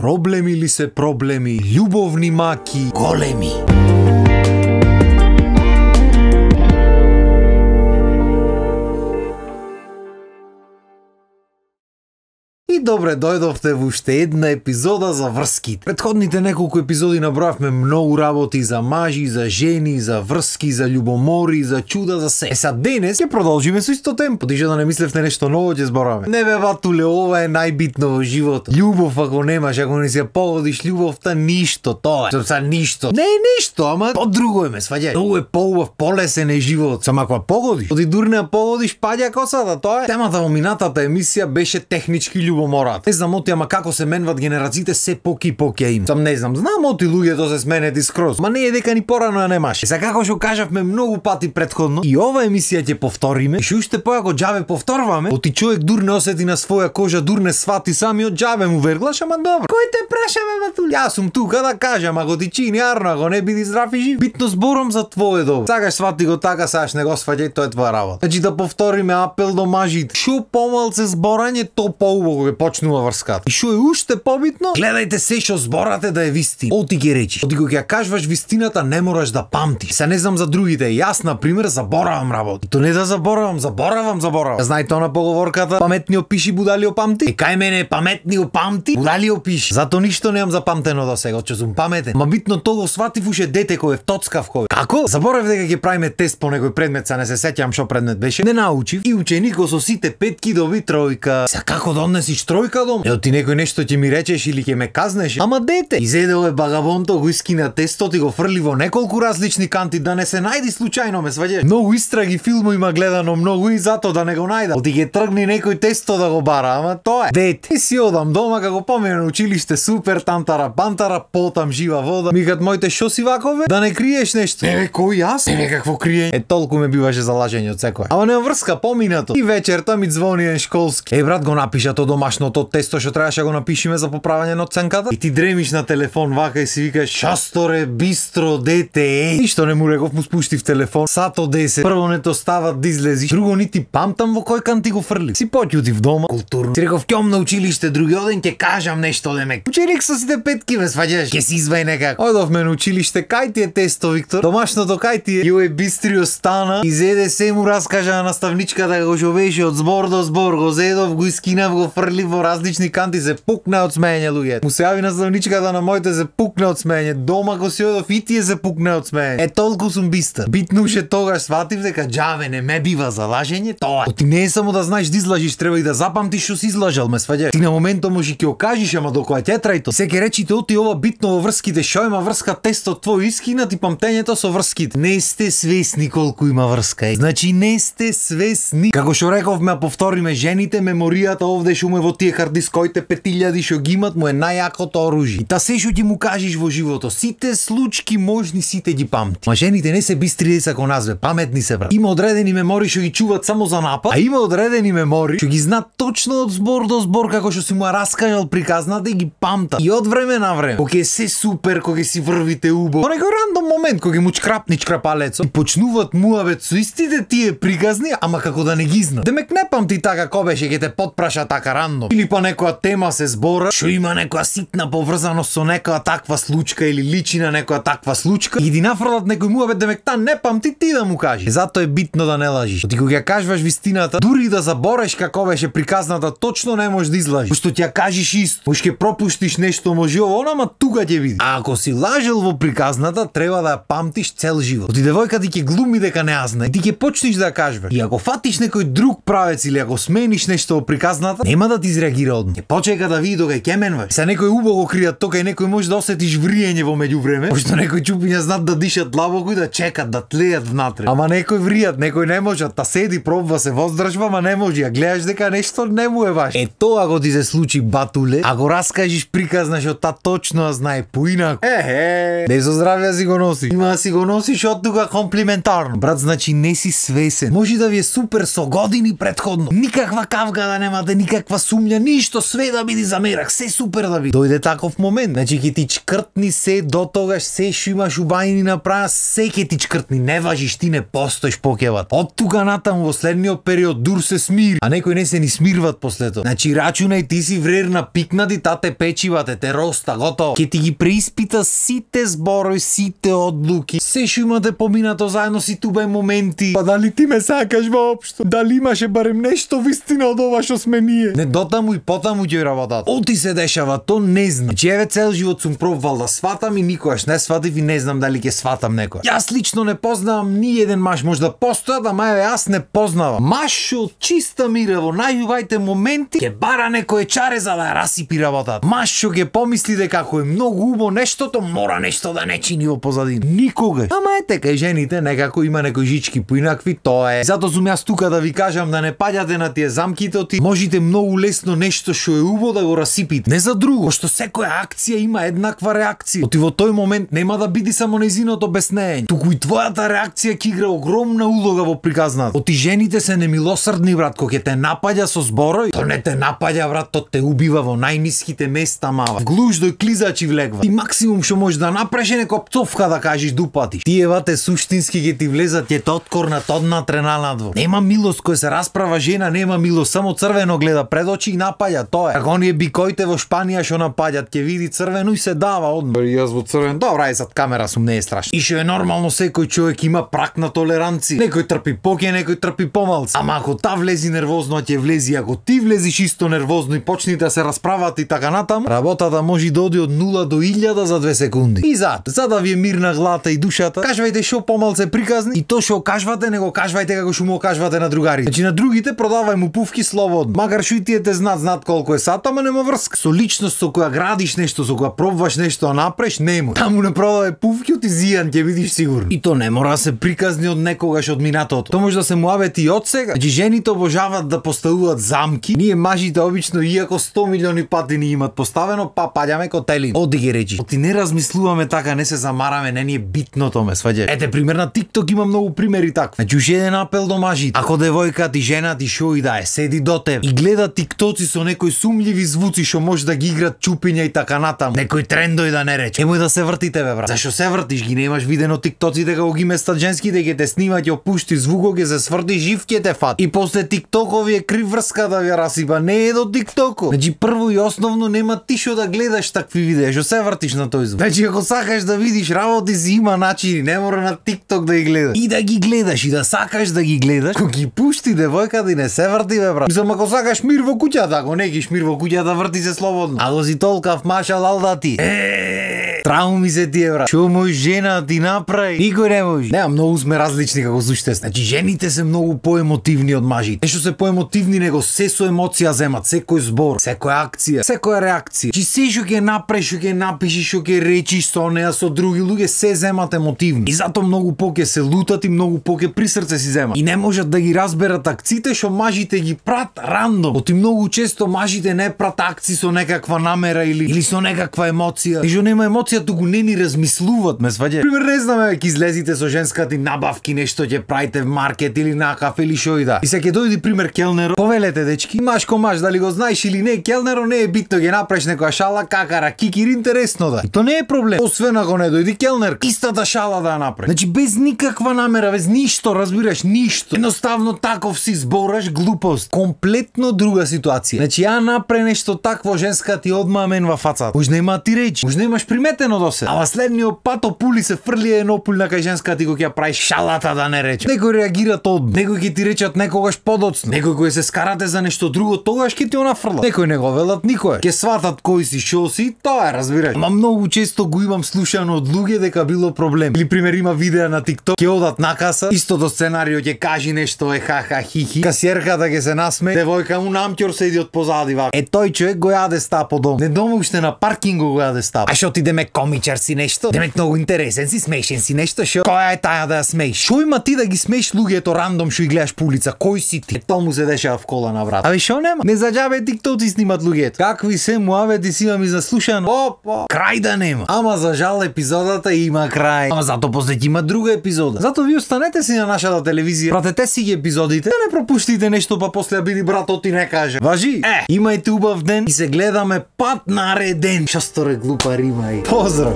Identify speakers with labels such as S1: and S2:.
S1: Проблеми ли се проблеми, љубовни маки, големи. Добре дојдовте во уште една епизода за врските. Предходните неколку епизоди набројавме многу работи за мажи, за жени, за врски, за љубомори, за чуда, за се. Е сад денес ќе продолжиме со исто темпо. Дишо да не мислевте нешто ново ќе збораме. Не бе батуле, ова е најбитно во животот. Љубов ако немаш, ако не се погодиш љубовта, ништо, тоа е. Са ништо. Не е ништо, ама по друго е ме сваѓај. Многу е поубав, полесен е живот. Само ако погодиш, оди дурне да погодиш, паѓа косата, тоа е. Темата во минатата емисија беше технички љубомор љубоморат. Не знам оти, ама како се менват генерациите се поки поки им. Сам не знам, знам оти луѓето да се сменет и скроз, ма не е дека ни порано ја немаше. За како што кажавме многу пати предходно, и ова емисија ќе повториме, и уште појако џаве повторваме, оти човек дур не осети на своја кожа, дур не свати сами од џаве му верглаш, ама добро. Кој те прашаме, батули? Јас сум тука да кажам, ако ти чини арно, ако не биди здрав и жив. Битно зборам за твое добро. Сакаш свати го така, сакаш не го сваќај, тоа е твоја работа. Значи да повториме апел до мажите. Шо помалце зборање, то поубаво почнува врската. И што е уште побитно, гледајте се што зборате да е вистина. Оти ги речи. Оти кога ја кажваш вистината не мораш да памтиш. Се не знам за другите, јас на пример заборавам работи. То не да заборавам, заборавам, заборавам. Знаете она поговорката паметни опиши, будали опамти? Е кај мене паметни опамти, будали опиши. Зато ништо немам запамтено до сега, че сум паметен. Ма битно тоа сватив уште дете кој е втоцкав кој. Како? Заборав дека ќе правиме тест по некој предмет, са не се сеќам што предмет беше. Не научив и ученико со сите петки доби тројка. Са како да однесиш тројка дом. Ел ти некој нешто ќе ми речеш или ќе ме казнеш. Ама дете, изеде ове багабонто го искина тестот и го фрли во неколку различни канти да не се најди случајно ме сваѓаш. Многу истраги филмови има гледано многу и затоа да не го најда. Оти ќе тргни некој тесто да го бара, ама тоа е. Дете, си одам дома како помина училиште супер тантара пантара, потам жива вода. мигат моите шо си вакове? Да не криеш нешто. Еве кој јас? Еве какво криење? Е толку ме биваше за лажење од секој. Ама не врска поминато. И вечерта ми звони еден школски. Е брат го напиша то тесното тесто што требаше да го напишиме за поправање на оценката. И ти дремиш на телефон вака и си викаш шасторе бистро дете. Ништо не му реков, му спуштив телефон. Сато 10. Прво не то става да излезиш. Друго нити памтам во кој кан ти го фрли. Си поќутив дома. Културно. Си реков ќом на училиште други оден ќе кажам нешто деме. Ученик со сите петки ве сваѓаш. Ќе си извај некако. Ојдовме на училиште кај ти е тесто Виктор. Домашното кај ти е. Јо е бистрио стана. Изеде се му раскажа на наставничката го што од збор до збор. Го зедов, го искинав, го фрли во различни канти се пукна од смеење луѓе. Му се јави наставничката на моите се пукна од смеење. Дома го си одов и тие се пукна од смеење. Е толку сум бистар. Битно ше тогаш сватив дека џаве не ме бива за лажење, тоа. Ти не е само да знаеш да излажиш, треба и да запамтиш што си излажал, ме сваѓаш. Ти на моментот може ќе окажиш, ама докога ќе трајто. Се ке речите оти ова битно во врските, што има врска тестот твој искина ти памтењето со врските. Не сте свесни колку има врска. Е. Значи не сте свесни. Како што рековме, повториме жените, меморијата овде шуме во тие хардискоите 5000 што ги имат му е најакото оружје. И та се што ќе му кажеш во животот, сите случки можни сите ги памти. Ма жените не се бистри деца кон нас, бе, паметни се брат. Има одредени мемори што ги чуваат само за напад, а има одредени мемори што ги знаат точно од збор до збор како што си му раскажал приказната и ги памта. И од време на време, кога е се супер, кога си врвите убо, по некој рандом момент кога му чкрапни чкрапалецо, и почнуваат муавет со истите тие приказни, ама како да не ги знаат. Демек не памти така кој беше ќе те подпраша така рандом. Или па некоја тема се збора, што има некоја ситна поврзаност со некоја таква случка или личи на некоја таква случка, и ги нафрлат некој муавет демек та не памти ти да му кажи. Затоа е битно да не лажиш. Ти кога ја кажуваш вистината, дури да забореш како беше приказната, точно не можеш да излажиш. Што ти ја кажеш исто, може ќе пропуштиш нешто може ово, ама тука ќе види. А ако си лажел во приказната, треба да ја памтиш цел живот. Оти девојка ти ќе глуми дека не ја знае, ти ќе почнеш да ја. И ако фатиш некој друг правец или ако смениш нешто во приказната, нема да ти изреагира одма. Ќе почека да види дога ќе менваш. Се некој убого кријат тока и некој може да осетиш вриење во меѓувреме, пошто некој чупиња знаат да дишат длабоко и да чекат, да тлеат внатре. Ама некој вријат, некој не може, та седи, пробва се воздржва, ама не може, ја гледаш дека нешто не му е ваш. Е тоа го ти се случи батуле, ако раскажеш приказна што та точно знае поинако. Ехе, не со здравје си го носи. Има да си го носиш од тука комплиментарно. Брат, значи не си свесен. Може да ви е супер со години предходно. Никаква кавга да немате, никаква сумња земја, ништо, све да биде замерак, се супер да биде. Дојде таков момент, значи ќе ти чкртни се до тогаш се што имаш убајни бајни направа, се ќе ти чкртни, не важиш ти не постоиш покеват. Од тука натаму во следниот период дур се смири, а некои не се ни смирват после тоа. Значи рачунај ти си врерна пикнати тате печивате, те роста, готово. Ќе ти ги преиспита сите зборови, сите одлуки. Се што имате поминато заедно си тубе моменти. Па дали ти ме сакаш воопшто? Дали имаше барем нешто вистина од ова што сме ние? Не дотаму и потаму ќе работат. Оти се дешава, то не знам. Че еве цел живот сум пробвал да сватам и никогаш не сватив и не знам дали ќе сватам некој. Јас лично не познавам ни еден маж, може да постојат, ама еве јас не познавам. Маш што од чиста мира во најубавите моменти ќе бара некој чаре за да расипи работата. Маш што ќе помисли дека ако е многу убо нештото, мора нешто да не чини во позадина. Никогаш. Ама е дека и жените некако има некои жички поинакви, тоа е. Затоа сум јас тука да ви кажам да не паѓате на тие замките, оти можете многу лесно нешто што е убо да го расипите. Не за друго, што секоја акција има еднаква реакција. Оти во тој момент нема да биде само незиното обяснење, туку и твојата реакција ќе игра огромна улога во приказната. Оти жените се немилосрдни брат, кога ќе те напаѓа со зборој, то не те напаѓа брат, то те убива во најниските места мава. Глуждо и клизачи влегва. И максимум што можеш да направиш е некоја птовка да кажеш дупати. Тие вате суштински ќе ти влезат, ќе те откорнат однатре надво. Нема милост кој се расправа жена, нема милост, само црвено гледа пред очи и напаѓа, тоа. Како оние бикоите во Шпанија што напаѓат, ќе види црвено и се дава од. Бери јас во црвен, добра е зад камера сум не е страшно. И што е нормално секој човек има прак на толеранција. Некој трпи поке, некој трпи помалци. Ама ако та влези нервозно, ќе влези, ако ти влезиш исто нервозно и почните да се расправат и така натаму, работата може да оди од 0 до 1000 за 2 секунди. И за, за да ви е мирна глата и душата, кажвајте што помалце приказни и то што кажвате, него кажвајте како што му кажвате на другари. Значи на другите продавај му пувки слободно. Макар што и тие те знаат, знаат колку е сат, ама нема врска. Со личност со која градиш нешто, со која пробваш нешто да напреш, нема. Таму не е пувки од изијан, ќе видиш сигурно. И то не мора да се приказни од некогаш од минатото. То може да се муавет и од сега. Значи жените обожаваат да поставуваат замки. Ние мажите обично иако 100 милиони пати ни имат поставено, па паѓаме котели. Оди ги речи. Оти не размислуваме така, не се замараме, не ни е битното ме сваѓа. Ете пример на TikTok има многу примери така. Значи уште еден апел до мажите. Ако девојка ти жена ти шо и да е, седи до тебе и гледа тиктоци со некои сумљиви звуци што може да ги играт чупиња и така натаму. Некој трендој да не рече. Немој да се врти тебе брат. Зашо се вртиш ги немаш видено тиктоците како ги местат женските ќе те снимаат ќе опушти звукот ќе се сврти жив ќе те фат. И после тиктокови е крив врска да ви расипа. Не е до тиктоку. Значи прво и основно нема ти што да гледаш такви видеа, што се вртиш на тој звук. Значи ако сакаш да видиш работи си има начини, не мора на тикток да ги гледаш. И да ги гледаш и да сакаш да ги гледаш, кога ги пушти девојка и не се врти бе брат. Мислам ако сакаш мир во куќата, ако не гиш мир во куќата врти се слободно. Ако си толкав машал алда ти. Е, Трауми се тие брат. Што мој жена ти направи? Никој не може. Нема многу сме различни како суштество. Значи жените се многу поемотивни од мажите. Нешто се поемотивни него се со емоција земат, секој збор, секоја акција, секоја реакција. Чи се што ќе направиш, што ќе напишеш, што ќе речиш со неа со други луѓе се земат емотивни. И затоа многу поке се лутат и многу поке при срце си земат. И не можат да ги разберат акциите што мажите ги прат рандом. Оти многу често мажите не прат акции со некаква намера или или со некаква емоција. И што нема емоција туку да не ни размислуваат, ме сваѓа. Пример не знаме, ќе излезите со женската набавки, нешто ќе правите в маркет или на кафе или шо и да. И се ќе дојде пример келнеро. Повелете дечки, маш ко маш, дали го знаеш или не, келнеро не е битно, ќе направиш некоја шала, какара, кикир интересно да. И то не е проблем. Освен ако не дојде келнер, истата шала да ја направи. Значи без никаква намера, без ништо, разбираш, ништо. Едноставно таков си збораш глупост. Комплетно друга ситуација. Значи ја направи нешто такво, женска ти одма мен во фацата. Може да нема ти речи, може да немаш приметено до се. Ама следниот пат опули се фрли едно опул на кај женска ти го ќе прави шалата да не рече. Некој реагира од, некој ќе ти речат некогаш подоцно. Некој кој се скарате за нешто друго, тогаш ќе ти она фрла. Некој не го велат никој. Ќе сватат кој си, шо си, тоа е, разбираш. Ама многу често го имам слушано од луѓе дека било проблем. Или пример има видеа на TikTok, ќе одат на каса, истото сценарио ќе кажи нешто е ха ха хи хи. Касиерката ќе се насме, девојка му намќор седи од позади вака. Е тој човек го јаде ста по дом. Не дома уште на паркингу го јаде ста. А што ти деме комичар си нешто. Демек многу интересен си, смешен си нешто, шо? Која е таја да ја смееш? Шо има ти да ги смееш луѓето рандом што ги гледаш по улица? Кој си ти? Тоа му се дешава в кола на врат. Абе шо нема? Не заџабе тиктоци снимат луѓето. Какви се муавети си имам и заслушано? Опа, крај да нема. Ама за жал епизодата има крај. Ама зато после ќе има друга епизода. Зато ви останете си на нашата телевизија. Пратете си ги епизодите, да не пропуштите нешто па после ја биди братот ти не каже. Важи? Е, имајте убав ден и се гледаме пат нареден. Шо сторе глупа рима и. Bozra.